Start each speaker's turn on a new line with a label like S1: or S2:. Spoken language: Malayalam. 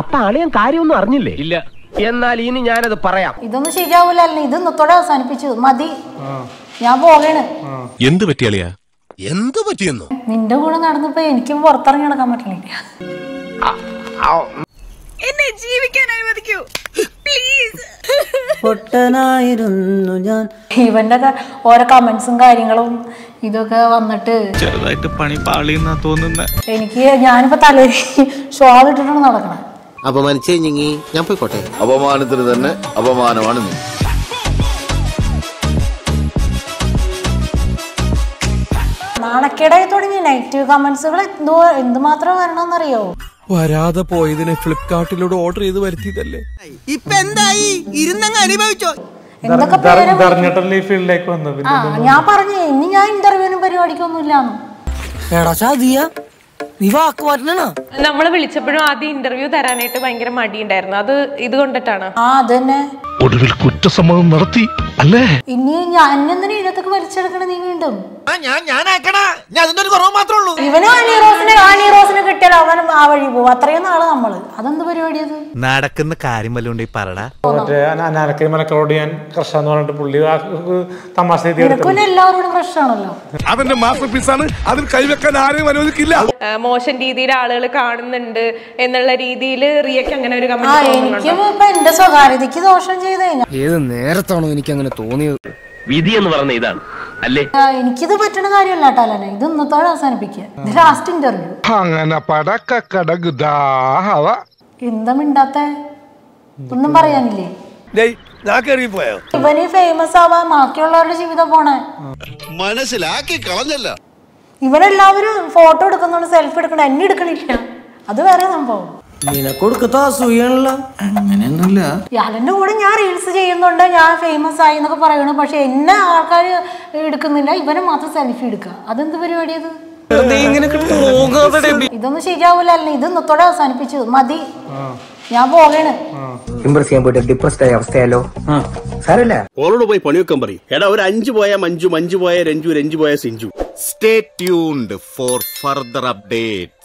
S1: അപ്പൊ അളിയൻ കാര്യമൊന്നും അറിഞ്ഞില്ലേ? ഇല്ല. എന്നാൽ ഇനി ഞാനത് പറയാം.
S2: ഇതൊന്നും ശരിയാവൂല അല്ല ഇത് ഇന്നത്തോടെ അവസാനിപ്പിച്ചു മതി. ഞാൻ പോകണ്
S3: എന്ത് പറ്റിയാളിയാ
S4: എന്ത് പറ്റിയെന്നു?
S2: നിന്റെ കൂടെ നടന്നപ്പോ എനിക്കും പുറത്തിറങ്ങി നടക്കാൻ പറ്റില്ല
S5: എന്നെ ജീവിക്കാൻ അനുവദിക്കൂ. പ്ലീസ്.
S6: പൊട്ടനായിരുന്നു ഞാൻ.
S2: ഇവന്റെ ഓരോ കമന്റ്സും കാര്യങ്ങളും ഇതൊക്കെ വന്നിട്ട്
S7: ചെറുതായിട്ട് പണി പാളിയെന്നാ തോന്നുന്ന.
S2: എനിക്ക് ഞാനിപ്പോ തലേ ഷോൾ ഇട്ടിട്ടാണ് നടക്കണേ.
S4: അപമാനിച്ചേ ഞങ്ങി ഞാൻ പോയിക്കോട്ടെ.
S8: അപമാനത്തിന് തന്നെ അപമാനമാണ് നീ.
S2: നാണക്കേടായി തുടങ്ങി നെഗറ്റീവ് കമന്റ്സുകൾ എന്തോ എന്തുമാത്രം വരണമെന്നറിയോ
S9: വരാതെ പോയതിനെ ഫ്ലിപ്കാർട്ടിലൂടെ ഓർഡർ ചെയ്ത് വരുത്തിയതല്ലേ?
S6: ഇപ്പൊ എന്തായി? ഇരുന്നങ്ങ് അനുഭവിച്ചോ?
S2: എന്തൊക്കെ പേര്
S7: ഈ ഫീൽഡിലേക്ക് വന്നു?
S2: ഞാൻ പറഞ്ഞു ഇനി ഞാൻ ഇന്റർവ്യൂവിനും പരിപാടിക്കൊന്നും ഇല്ലാന്ന്
S6: എടാ ചാതിയ നീ വാക്ക് മാറ്റണ
S5: നമ്മളെ വിളിച്ചപ്പോഴും ആദ്യം ഇന്റർവ്യൂ തരാനായിട്ട് ഭയങ്കര മടിയുണ്ടായിരുന്നു. അത് ഇത് കൊണ്ടിട്ടാണ്.
S2: ആ അതന്നെ.
S3: ഒടുവിൽ കുറ്റസമ്മതം നടത്തി അല്ലേ?
S2: ഇനി ഞാൻ എന്തിനാ ഇതിനകത്തൊക്കെ വലിച്ചെടുക്കണ നീ വീണ്ടും?
S4: ഞാൻ ഞാൻ ആക്കണ ഞാൻ അതിന്റെ ഒരു കുറവ് മാത്രമേ ഉള്ളൂ.
S2: ഇവനും ആ വഴി പോകും അത്രയും നാൾ നമ്മൾ. അതെന്ത് പരിപാടിയത്
S7: നടക്കുന്ന കാര്യം വല്ലോണ്ട് പറടാ.
S10: മറ്റേ ഞാൻ ക്രഷാന്ന് പറഞ്ഞിട്ട് പുള്ളി തമാശ
S2: നിനക്ക് എല്ലാവരോടും
S3: അവന്റെ മാസ്റ്റർ പീസാണ് അതിൽ കൈവെക്കാൻ ആരെയും അനുവദിക്കില്ല.
S5: മോശം രീതിയിൽ ആളുകൾ കാണുന്നുണ്ട് എന്നുള്ള രീതിയിൽ റിയക്ക് അങ്ങനെ ഒരു കമന്റ്
S2: എനിക്കും ഇപ്പൊ എന്റെ സ്വകാര്യതയ്ക്ക് ദോഷം ചെയ്ത് കഴിഞ്ഞാൽ
S6: ഏത് നേരത്താണോ എനിക്ക് അങ്ങനെ തോന്നിയത്?
S1: വിധി എന്ന് പറഞ്ഞ ഇതാണ്. അല്ലേ?
S2: എനിക്കിത് പറ്റണ കാര്യമല്ല കേട്ടോ ഇത് ഇന്നത്തോടെ അവസാനിപ്പിക്കുക. ഇത് ലാസ്റ്റ് ഇന്റർവ്യൂ
S3: അങ്ങനെ
S2: എന്താ മിണ്ടാത്ത? ഒന്നും പറയാനില്ലേ? ഇവന് ഫേമസ് ആവാൻ ബാക്കിയുള്ളവരുടെ ജീവിതം പോണേ.
S8: മനസ്സിലാക്കി കളഞ്ഞല്ല.
S2: ഇവരെല്ലാവരും ഫോട്ടോ എടുക്കുന്നുണ്ട് സെൽഫി എടുക്കണ. എന്നെ എടുക്കണില്ല. അത് വേറെ സംഭവം.
S6: അങ്ങനെയൊന്നുമില്ല.
S2: ഇയാളെന്റെ കൂടെ ഞാൻ റീൽസ് ചെയ്യുന്നുണ്ട് ഞാൻ ഫേമസ് ആയി എന്നൊക്കെ പറയണു പക്ഷെ എന്നെ ആൾക്കാർ എടുക്കുന്നില്ല ഇവനെ മാത്രം സെൽഫി എടുക്കുക. അതെന്ത് പരിപാടിയത് ഇതൊന്നും ശരിയാവൂല അല്ല ഇത് ഇന്നത്തോടെ അവസാനിപ്പിച്ചു മതി. ഞാൻ പോകണ്
S1: ഇംപ്രസ് ചെയ്യാൻ പോയിട്ട് ഡിപ്രസ്ഡ് ആയ അവസ്ഥയല്ലോ സാരല്ല
S8: ഓളോട് പോയി പറയും. എടാ ഒരു അഞ്ചു പോയ മഞ്ജു മഞ്ജു പോയ രഞ്ജു രഞ്ജു പോയ Sinchu. Stay tuned for further update